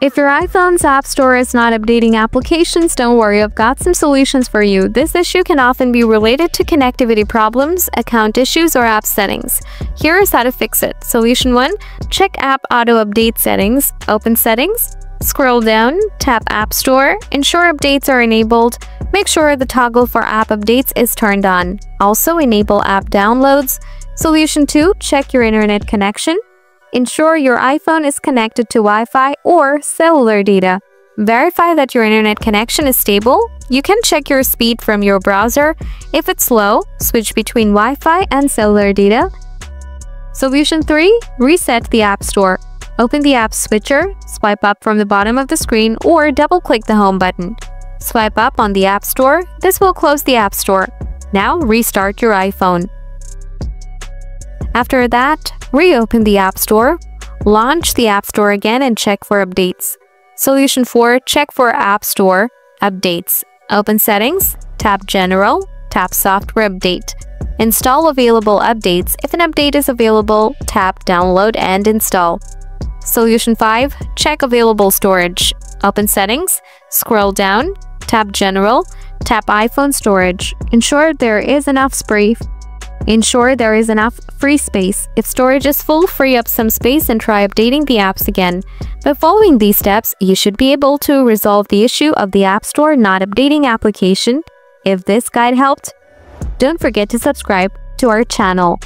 If your iPhone's App Store is not updating applications, don't worry, I've got some solutions for you. This issue can often be related to connectivity problems, account issues, or app settings. Here is how to fix it. Solution 1. Check App Auto Update Settings. Open Settings. Scroll down, tap App Store, ensure updates are enabled, make sure the toggle for app updates is turned on. Also enable app downloads. Solution 2. Check your internet connection. Ensure your iPhone is connected to Wi-Fi or cellular data. Verify that your internet connection is stable. You can check your speed from your browser. If it's slow, switch between Wi-Fi and cellular data. Solution 3. Reset the App Store. Open the app switcher, swipe up from the bottom of the screen or double-click the home button. Swipe up on the App Store. This will close the App Store. Now restart your iPhone. After that, reopen the App Store, launch the App Store again and check for updates. Solution 4. Check for App Store updates. Open Settings, tap General, tap Software Update. Install available updates. If an update is available, tap Download and install. Solution 5. Check available storage. Open Settings, scroll down, tap General, tap iPhone Storage. Ensure there is enough space Ensure there is enough free space. If storage is full, free up some space and try updating the apps again. By following these steps, you should be able to resolve the issue of the App Store not updating application. If this guide helped, don't forget to subscribe to our channel.